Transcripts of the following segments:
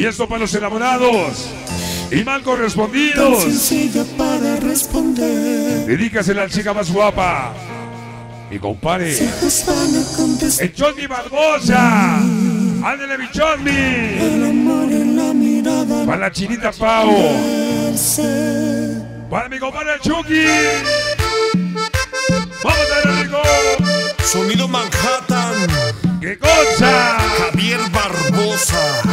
Y esto para los enamorados y mal correspondidos. sencilla para responder. Dedícasela a la chica más guapa. Mi compadre. El Chosmi Barbosa. Ándale, mi Chosmi. El amor en la mirada. Para la chinita Pau. Para mi compadre el Chucky. Vamos a ver, rico. Sonido Manhattan, ¡Qué cosa! Javier Barbosa.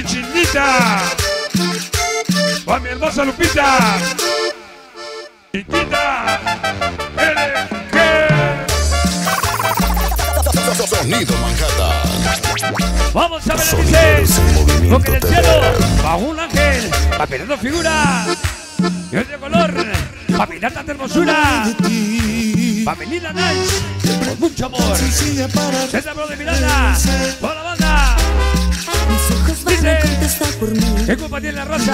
Mi chinita. Para mi hermosa Lupita. Chiquita. ¿Eres qué? Sonido Manhattan. Vamos a ver lo que Sonidos dice. en movimiento Porque del cielo bajo un ángel, papelando figura. Y es de color, papilata de hermosura. Papelina nice, con mucho amor. César Bro de Miranda, toda la banda. Contestar por mí. ¿Qué culpa tiene la rosa?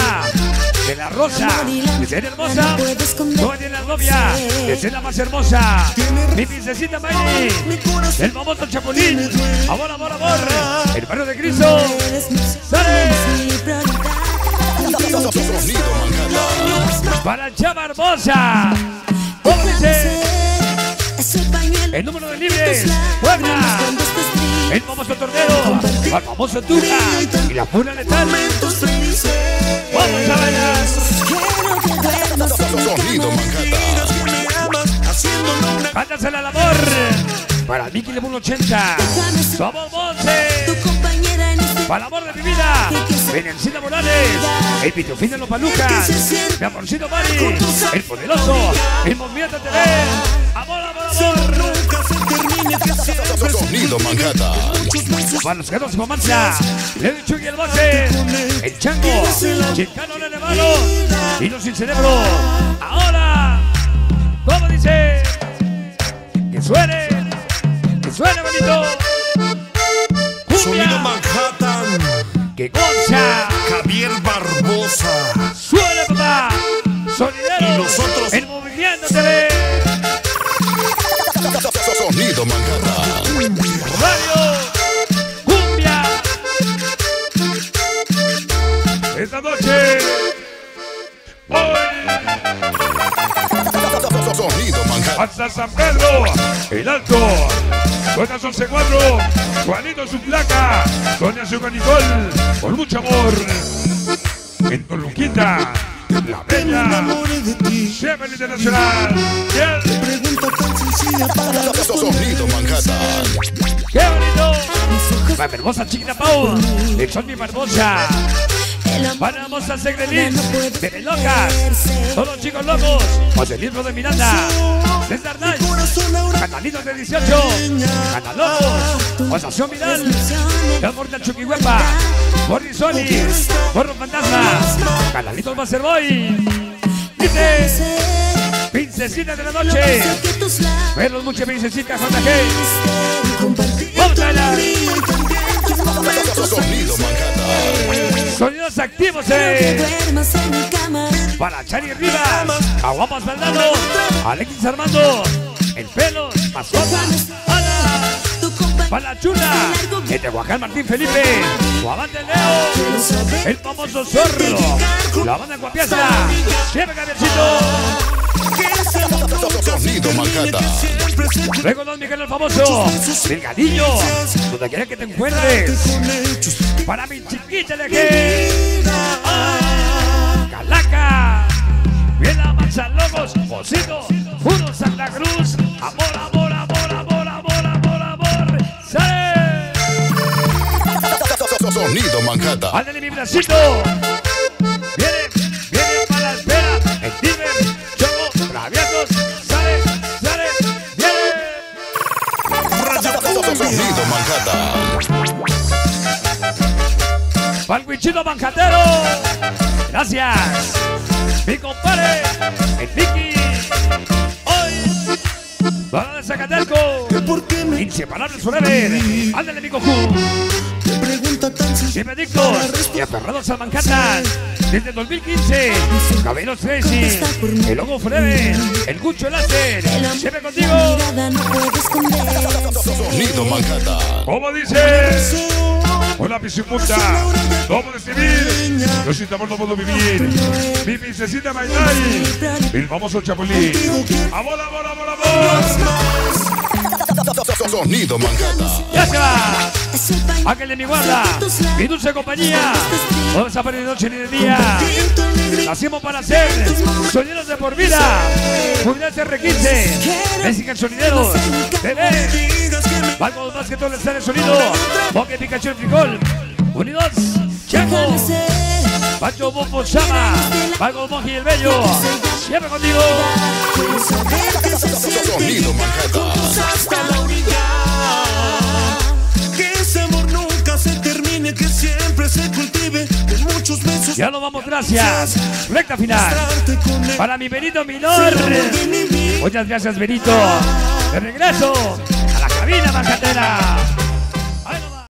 De la rosa, de ser hermosa. No tiene la novia, de ser la más hermosa. Mi princesita Miley, el famoso Chapulín. Amor, amor, amor. El barrio de Cristo. ¡Sale! Para Chava Hermosa. ¿Cómo dice? El número de libres. lágrimas El famoso torneo. El famoso Tuca. Y la pura letal. Vamos a bailar. Sonido al amor. Para Miki Lebún 80. Déjame ser Somos Monse. Para amor de mi vida. Venencina Morales. El pitufín de los palucas. Mi amorcito Mari. El poderoso. El movimiento TV. Amor, amor, amor. Siempre Sonido Manhattan. Para los gatos con mancha. El Chucky el base. El chango. Chicano el nevado. Y los sin cerebro. Ahora. ¿Cómo dice? Que suene. Que suene bonito. Sonido. Manhattan, Que concha. Javier Barbosa. Hasta San Pedro, el Alto. Buenas 11-4, Juanito su placa, Doña Zucca Nicole, con mucho amor. En Toluquita, la bella, de siempre internacional. Fiel. Pregunta tan sencilla para Sonido Manhattan. ¡Qué bonito! La hermosa chiquita Pau. El son mi barbosa. la Liz. no puede Bebé locas. Todos los chicos locos. José Luis de Miranda. Canalitos de 18. Canalocos. Osación Vidal. El amor del Chuquihuepa. Morris Sony. Morro Fantasma. Canalitos Masterboy. Dice. Princesita de la noche. Verlos mucha princesita JG. Vamos a. Sonidos activos, eh. Para Chari Rivas, Aguapas Valdano, Alexis Armando, El Pelos, Mascota, para la Chula, el Tehuacán Martín Felipe, Guabate Leo, el famoso Zorro, la banda Guapiaza, Siempre Cabecito, Sonido Manhattan. luego Don Miguel el famoso, el Galillo, donde quiera que te encuentres, para mi chiquita de aquí, Ah, Calaca, bien la mancha locos, Bocito, Puro Santa Cruz, amor, amor, amor, amor, amor, amor, amor, ¡Sale! Sonido Manhattan. ¡Ándale mi bracito! Huichito Manjatero. Gracias. Mi compadre, el Vicky. Hoy. ¿Por qué me Inseparables forever. Ándale, mi cojú. Siempre adictos y aferrados al Manhattan. Desde 2015, Caballeros Tracy, el Logo Forever, el Gucho Láser, siempre contigo. Sonido Manhattan. ¿Cómo dice? No puedo escribir. Yo sin amor no puedo vivir. Mi princesita Maynay. El famoso Chapulín. Amor, amor, amor, amor. Sonido Manhattan. Ya se va. Ángel de mi guarda, mi dulce compañía. No vamos a de noche ni de día. Nacimos para ser sonideros de por vida. Unidad R15. Mexican Sonideros. Bebé. Valgo más que todo el estar sonido. Y Pikachu el frijol. Unidos. Chaco. Pancho Bofo Chama. Valgo Moji el Bello. Siempre contigo. Sonido Manhattan. hasta la orilla. Que ese amor nunca se termine, que siempre se cultive con muchos besos. Ya nos vamos, gracias. Recta final. Para mi Benito Minor. Muchas gracias, Benito. De regreso a la cabina, Macatera.